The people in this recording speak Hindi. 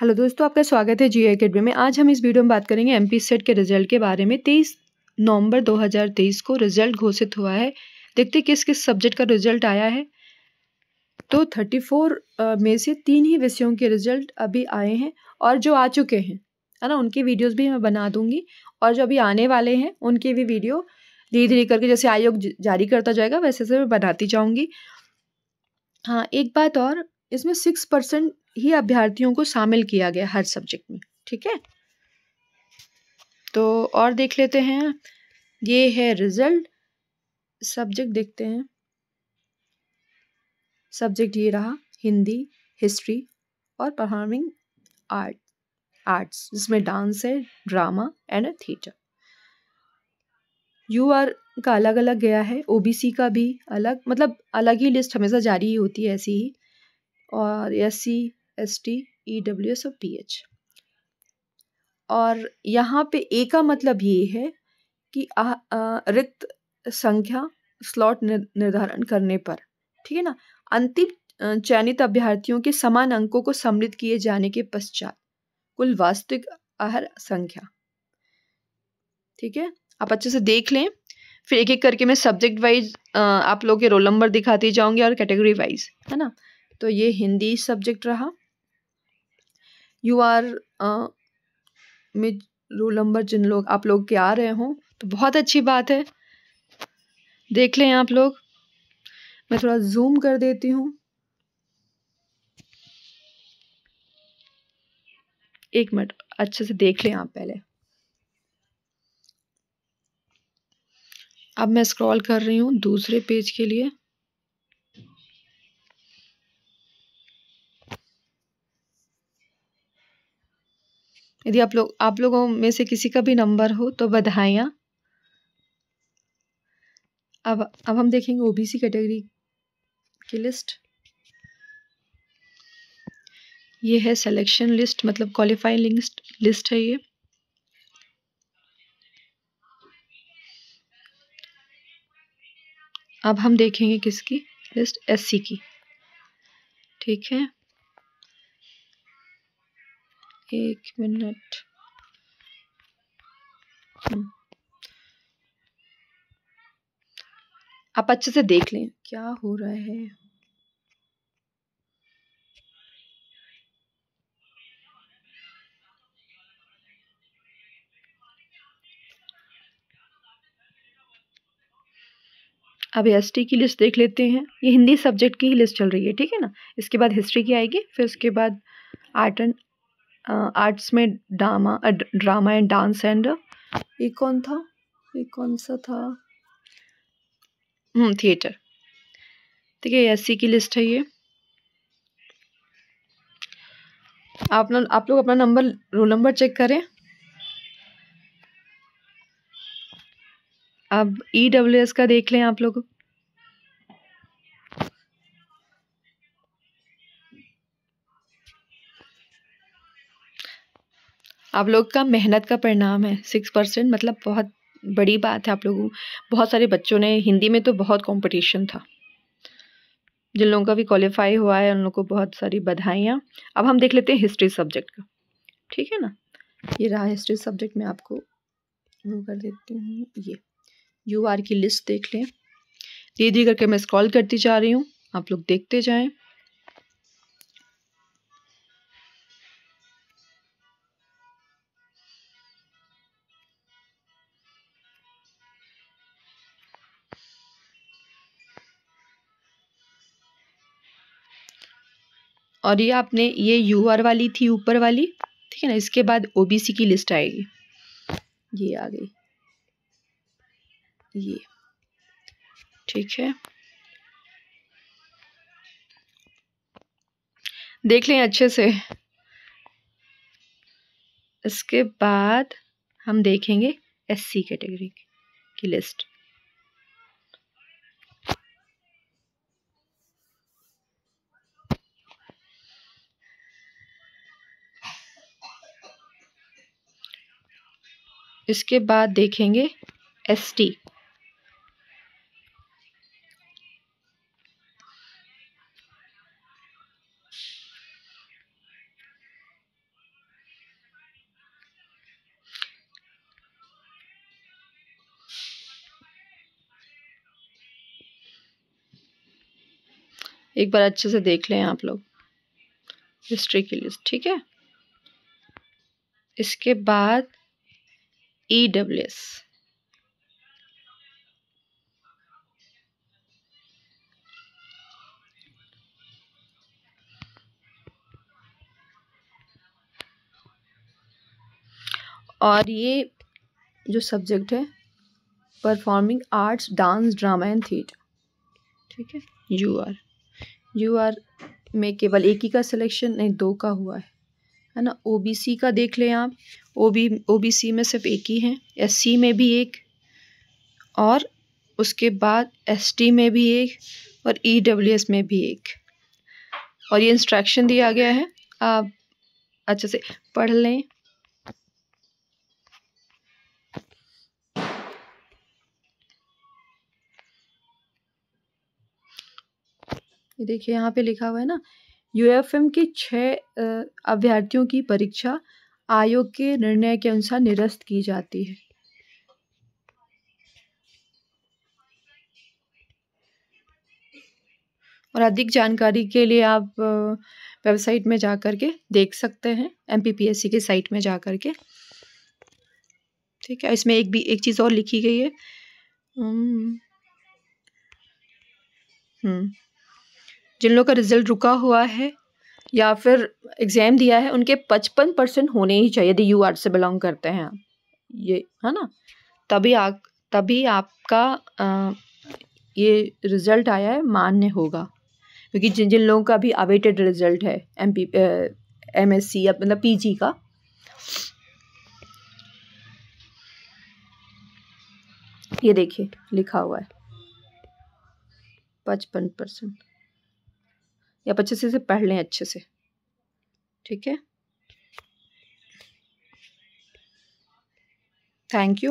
हेलो दोस्तों, आपका स्वागत है जी अकेडमी में। आज हम इस वीडियो में बात करेंगे एम पी सेट के रिज़ल्ट के बारे में। तेईस नवंबर 2023 को रिज़ल्ट घोषित हुआ है। देखते किस किस सब्जेक्ट का रिज़ल्ट आया है। तो 34 में से तीन ही विषयों के रिज़ल्ट अभी आए हैं और जो आ चुके हैं, है ना? उनकी वीडियोस भी मैं बना दूँगी और जो अभी आने वाले हैं, उनकी भी वीडियो धीरे धीरे करके जैसे आयोग जारी करता जाएगा वैसे से मैं बनाती जाऊँगी। हाँ एक बात और, इसमें सिक्स परसेंट ही अभ्यर्थियों को शामिल किया गया हर सब्जेक्ट में, ठीक है? तो और देख लेते हैं। ये है रिज़ल्ट सब्जेक्ट देखते हैं। सब्जेक्ट ये रहा, हिंदी हिस्ट्री और परफॉर्मिंग आर्ट आर्ट्स जिसमें डांस है drama and theatre U R का अलग अलग गया है। ओबीसी का भी अलग मतलब अलग ही लिस्ट हमेशा जारी ही होती है ऐसी ही। और S C S T E W S और पी एच और यहाँ पे ए का मतलब ये है कि रिक्त संख्या स्लॉट निर्धारण करने पर, ठीक है ना? अंतिम चयनित अभ्यर्थियों के समान अंकों को सम्मिलित किए जाने के पश्चात कुल वास्तविक आहर संख्या, ठीक है? आप अच्छे से देख लें। फिर एक एक करके मैं सब्जेक्ट वाइज आप लोग के रोल नंबर दिखाती जाऊँगी और कैटेगरी वाइज है ना? तो ये हिंदी सब्जेक्ट रहा। यू आर में रोल नंबर जिन लोग, आप लोग के आ रहे हों तो बहुत अच्छी बात है। देख लें आप लोग। मैं थोड़ा जूम कर देती हूँ। एक मिनट, अच्छे से देख लें आप पहले। अब मैं स्क्रॉल कर रही हूँ दूसरे पेज के लिए। यदि आप लोग, आप लोगों में से किसी का भी नंबर हो तो बधाइयाँ। अब अब हम देखेंगे ओबीसी कैटेगरी की लिस्ट ये है सिलेक्शन लिस्ट मतलब क्वालिफाइंग लिस्ट लिस्ट है ये। अब हम देखेंगे किसकी? लिस्ट एससी की। ठीक है? एक मिनट। हम्म। आप अच्छे से देख लें, क्या हो रहा है। अब एस टी की लिस्ट देख लेते हैं। ये हिंदी सब्जेक्ट की ही लिस्ट चल रही है, ठीक है ना? इसके बाद हिस्ट्री की आएगी, फिर उसके बाद आर्ट एंड आर्ट्स में drama drama and dance and एक कौन था? एक कौन सा था? हम्म थिएटर। ठीक है एस की लिस्ट है ये। आप लोग आप लोग अपना नंबर रोल नंबर चेक करें। अब ई डब्ल्यू एस का देख लें आप लोग। आप लोग का मेहनत का परिणाम है। सिक्स परसेंट मतलब बहुत बड़ी बात है आप लोगों बहुत सारे बच्चों ने, हिंदी में तो बहुत कंपटीशन था। जिन लोगों का भी क्वालिफाई हुआ है, उन लोगों को बहुत सारी बधाइयाँ। अब हम देख लेते हैं हिस्ट्री सब्जेक्ट का। ठीक है ना? ये रहा हिस्ट्री सब्जेक्ट में आपको वो कर देती हूँ ये। यू आर की लिस्ट देख लें। धीरे धीरे करके मैं स्क्रॉल करती जा रही हूँ। आप लोग देखते जाएँ। और ये आपने, ये यू आर वाली थी ऊपर वाली, ठीक है ना? इसके बाद ओबीसी की लिस्ट आएगी। ये आ गई। ये। ठीक है। देख लें अच्छे से। इसके बाद हम देखेंगे एस सी कैटेगरी की लिस्ट इसके बाद देखेंगे एस टी एक बार अच्छे से देख लें आप लोग। हिस्ट्री की लिस्ट ठीक है? इसके बाद ई डब्ल्यू एस और ये जो सब्जेक्ट है performing arts dance drama and theatre ठीक है? यू आर यू आर में केवल एक ही का सिलेक्शन नहीं, दो का हुआ है। है ना? ओ बी सी का देख लें आप। O B O B C में सिर्फ़ एक ही है एस सी में भी एक और उसके बाद एस टी में भी एक और ई डब्ल्यू एस में भी एक। और ये इंस्ट्रक्शन दिया गया है, आप अच्छे से पढ़ लें। ये देखिए, यहाँ पे लिखा हुआ है ना यूएफएम के छः अभ्यर्थियों की परीक्षा आयोग के निर्णय के अनुसार निरस्त की जाती है और अधिक जानकारी के लिए आप वेबसाइट में जा कर के देख सकते हैं M P P S C के साइट में जा कर के ठीक है, इसमें एक भी, एक चीज़ और लिखी गई है हम्म। जिन लोगों का रिज़ल्ट रुका हुआ है या फिर एग्ज़ाम दिया है उनके पचपन परसेंट होने ही चाहिए यदि यू आर से बिलोंग करते हैं। आप ये है ना? तभी आप तभी आपका आ, ये रिज़ल्ट आया है मान्य होगा। क्योंकि जिन जिन लोगों का भी अवेटेड रिज़ल्ट है M P M S C या मतलब पी जी का ये देखिए लिखा हुआ है। पचपन परसेंट या अच्छे से पढ़ लें अच्छे से। ठीक है? Thank you